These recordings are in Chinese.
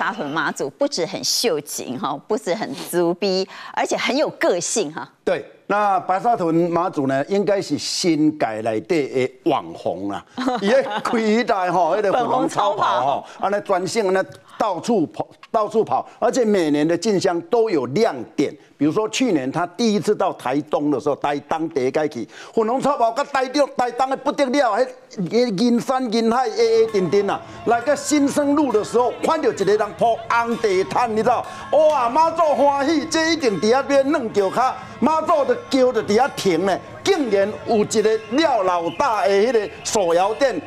沙屯妈祖不止很秀景哈，不止很足逼，而且很有个性哈。对，那白沙屯妈祖呢，应该是新界内底的网红啊，伊开一代吼，迄个粉红超跑吼，安尼专线呢到处跑，到处跑，而且每年的进香都有亮点。比如说去年他第一次到台东的时候，台东第一去，粉红超跑甲台中台东的不得了，迄银山银海 A A 点点啊，来个新生路的时候，看到一个人铺红地毯，你知道？哇，妈祖欢喜，这一定伫遐边弄脚卡，妈祖的脚就伫遐停呢，竟然有一个廖老大的迄个手摇店，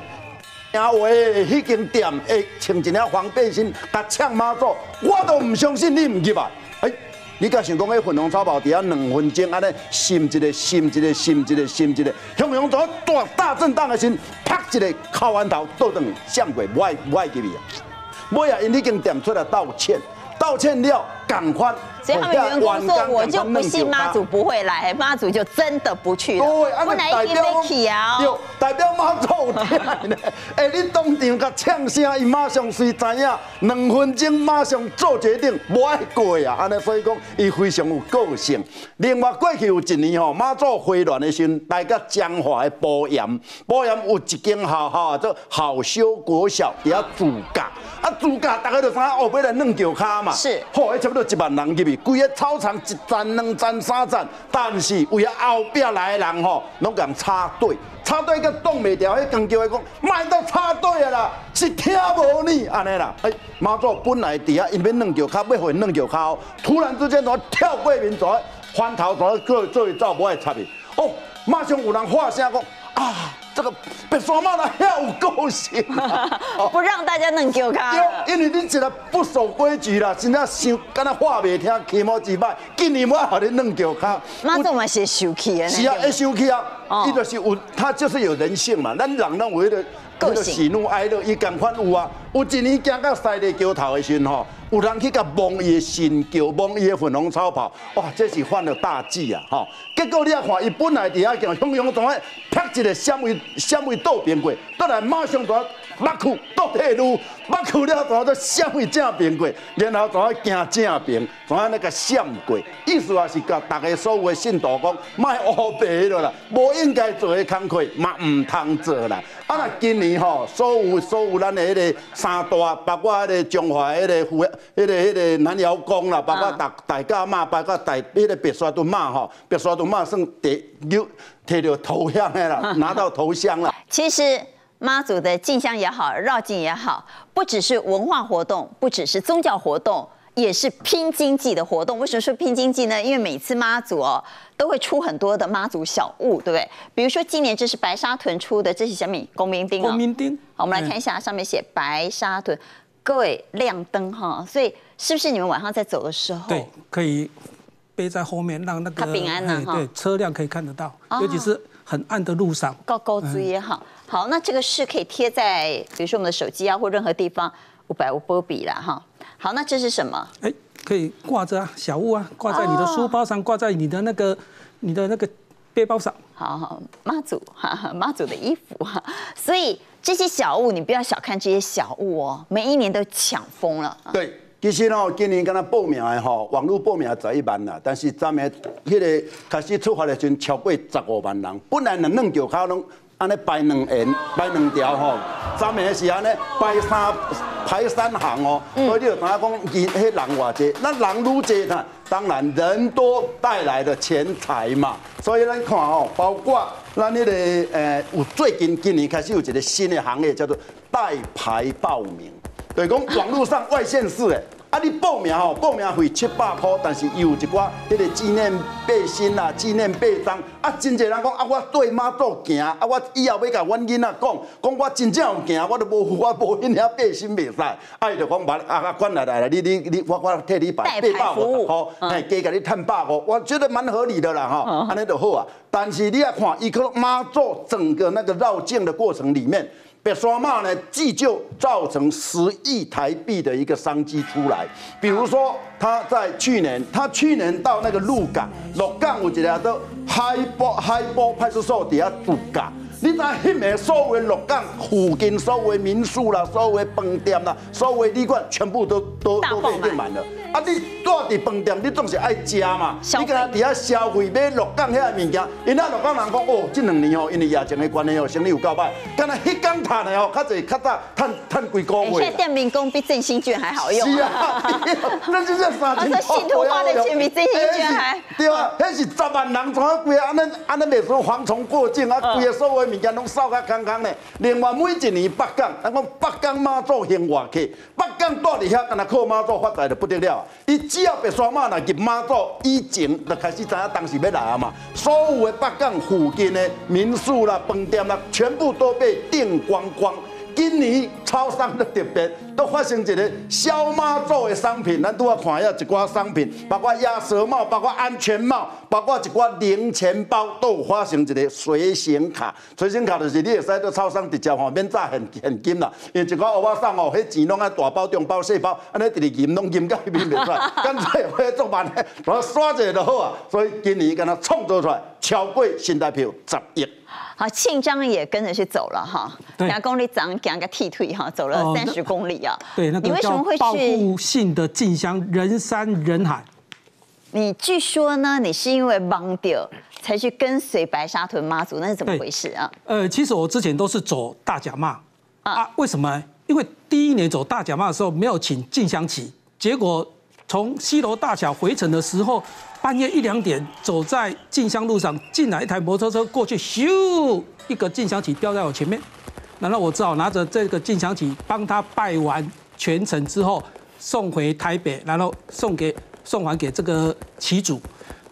然后诶，迄间店会穿一条黄背心，甲抢妈祖，我都唔相信你唔入来。你敢想讲，迄粉红草包底下两分钟，安尼心一个心一个心一个心一个，汹汹做大大震荡的心，啪一个敲完头倒转闪过，不爱不爱入去啊！尾啊，因迄间店出来道歉，道歉了，赶快。所以他们员工说，我就不信妈祖不会来，妈祖就真的不去了。对，不来一定去啊。有代表妈祖呢？哎，你当场甲呛声，伊马上随知影，两分钟马上做决定，不爱过啊。安尼所以讲，伊非常有个性。另外过去有一年吼，妈祖回銮的时阵，来个江华的保盐，保盐有一间学校做好修国小，伫遐自驾。啊，自驾大家就知影后尾来弄脚卡嘛。是。好，差不多一万人入去。规个操场一站、两站、三站，但是为了后壁来的人吼，拢共插队，插队个挡袂掉，迄公叫伊讲，卖到插队啊啦，是听无呢，安尼啦。哎，妈祖本来伫遐，因要弄脚卡，要回弄脚卡，突然之间怎跳过面怎翻头怎做做走，无爱插去。哦，马上有人发声讲啊。这个别说嘛了，要有个性，不让大家弄丢卡。因为你一个不守规矩啦，真正想跟他话未听，起毛几摆，今年我好你弄丢卡。妈祖嘛是生气啊，是啊，一生气啊，伊就是有，他就是有人性嘛，咱人认为的。个喜怒哀乐，伊共款有啊。有一年行到西丽桥头的时阵吼，有人去甲摸伊的神桥，摸伊的粉红草袍，哇，这是犯了大忌啊！吼，结果你啊看，伊本来伫遐行，汹汹从啊啪一个闪位闪位倒边过，倒来马上就拉裤倒退路，拉裤了怎就闪位正边过，然后怎啊行正边，怎啊那个闪过，意思啊是甲大家所有的信徒讲，卖乌白了啦，无应该做的工课，嘛唔通做啦。啊，那今年吼，所有所有咱的迄个三大，包括迄个中华迄个富，迄个迄个南窑宫啦，包括大大家嘛，包括大迄个白沙屯嘛吼，白沙屯嘛算得有摕到头像的啦，拿到头像了。其实妈祖的进香也好，绕境也好，不只是文化活动，不只是宗教活动。也是拼经济的活动。为什么说拼经济呢？因为每次妈祖哦都会出很多的妈祖小物，对不对？比如说今年这是白沙屯出的，这是小米公民丁啊。公民丁。好，我们来看一下，上面写白沙屯，各位亮灯哈。所以是不是你们晚上在走的时候，对，可以背在后面，让那个平安呢？对，车辆可以看得到，尤其是很暗的路上。高高足也好。好，那这个是可以贴在，比如说我们的手机啊，或任何地方，五百五波比啦哈。好，那这是什么？哎，可以挂着啊，小物啊，挂在你的书包上，挂在你的那个、你的那个背包上。好好，妈祖哈，妈祖的衣服哈。所以这些小物，你不要小看这些小物哦，每一年都抢疯了。对，其实哦，今年敢若报名的吼，网络报名十一万啦，但是咱们迄个开始出发的时候超过十五万人，本来能弄就可能。安尼排两沿，排两条吼，咱们是安尼排三排三行哦。所以你就等下讲，伊迄人偌济，那人愈济呐？当然人多带来的钱财嘛。所以咱看哦，包括咱迄个诶，有最近今年开始有一个新的行业，叫做代牌报名，对讲网络上外县市诶。啊！你报名吼，报名费七百块，但是有一寡迄个纪念背心啦、纪念背章。啊，真侪人讲啊，我对妈祖行，啊，我以后要甲阮囡仔讲，讲我真正有行，我都无我无迄领背心袂使。啊，伊就讲把啊啊，管来来来，你你你，我我替你办八百五，好，哎，加甲你趁百五，我觉得蛮合理的啦，哈，安尼就好啊。但是你要看，伊可妈祖整个那个绕境的过程里面。别说嘛呢，既就造成十亿台币的一个商机出来。比如说，他在去年，他去年到那个鹿港，鹿港有一个都海波海波派出所底下驻港，你知迄个所有鹿港附近所有民宿啦、所有饭店啦、所有旅馆，全部都都都被订满了。啊！你住伫饭店，你总是爱食嘛？你跟他伫遐消费买鹿港遐物件，因那鹿港人讲哦，这两年哦，因为疫情的关系哦，生意有够歹。敢若迄工赚的哦，较侪较早赚赚几个月。现在店面工比振兴券还好用。是啊，那就是三千块。信徒花的钱比振兴券还。对啊，迄是十万人，怎啊规啊？安尼安尼袂说蝗虫过境啊？规个所有物件拢扫甲空空嘞。另外每一年北港，咱讲北港妈祖兴外客，北港住伫遐，干那靠妈祖发财就不得了。伊只要白沙妈那入妈祖，以前就开始知影当时要来啊嘛。所有的北港附近的民宿啦、饭店啦，全部都被订光光。今年超商的特别，都发生一个小妈做的商品，咱都要看下一寡商品，包括鸭舌帽，包括安全帽，包括一寡零钱包，都有发生一个随行卡。随行卡就是你会使到超商直接吼免砸现现金啦，因为一寡乌巴送哦，迄钱拢爱大包、中包、细包，安尼直直银拢银到迄边袂出来，干脆会做办咧，把刷一下就好啊。所以今年敢若创造出来超过新台票十亿。好，庆章也跟着去走了哈，两公里长讲个剃退哈，走了三十公里啊。对，那个叫报复性的进香，人山人海。你据说呢，你是因为盲掉才去跟随白沙屯妈祖，那是怎么回事啊？呃，其实我之前都是走大甲妈啊，为什么？因为第一年走大甲妈的时候没有请进香旗，结果从西楼大桥回程的时候。半夜一两点，走在进香路上，进来一台摩托车过去，咻，一个进香旗掉在我前面，然后我只好拿着这个进香旗帮他拜完全程之后，送回台北，然后送给送还给这个旗主。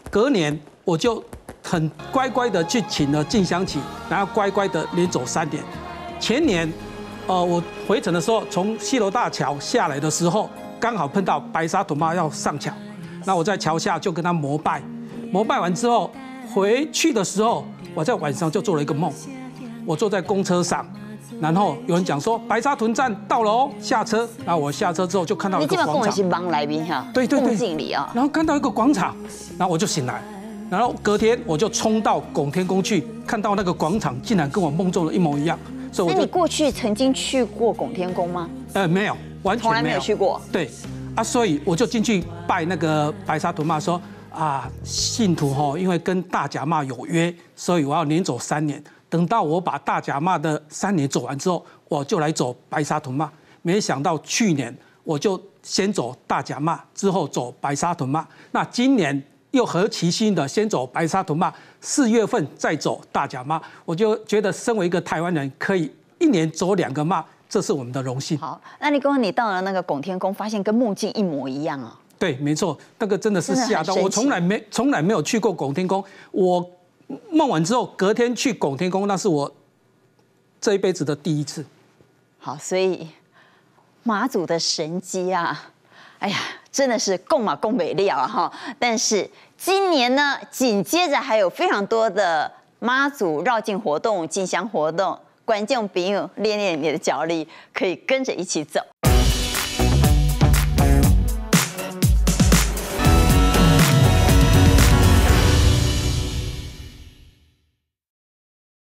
隔年我就很乖乖的去请了进香旗，然后乖乖的连走三年。前年，呃，我回程的时候，从西楼大桥下来的时候，刚好碰到白沙屯妈要上桥。那我在桥下就跟他膜拜，膜拜完之后回去的时候，我在晚上就做了一个梦，我坐在公车上，然后有人讲说白沙屯站到了哦，下车。然后我下车之后就看到一个广场，是帮来宾哈，对对对，啊。然后看到一个广场，然后我就醒来，然后隔天我就冲到拱天宫去，看到那个广场竟然跟我梦中的一模一样，所以我那你过去曾经去过拱天宫吗？呃，没有，完全没有去过。对。啊，所以我就进去拜那个白沙屯妈，说啊，信徒哈，因为跟大甲妈有约，所以我要连走三年。等到我把大甲骂的三年走完之后，我就来走白沙屯骂。没想到去年我就先走大甲骂，之后走白沙屯骂。那今年又何其心的，先走白沙屯骂，四月份再走大甲骂。我就觉得，身为一个台湾人，可以一年走两个骂。这是我们的荣幸。好，那你跟你到了那个拱天宫，发现跟梦境一模一样啊？对，没错，那个真的是吓到我，从来没从来没有去过拱天宫。我梦完之后，隔天去拱天宫，那是我这一辈子的第一次。好，所以马祖的神机啊，哎呀，真的是供马供美料啊哈。但是今年呢，紧接着还有非常多的妈祖绕境活动、进香活动。观众朋友，练练你的脚力，可以跟着一起走。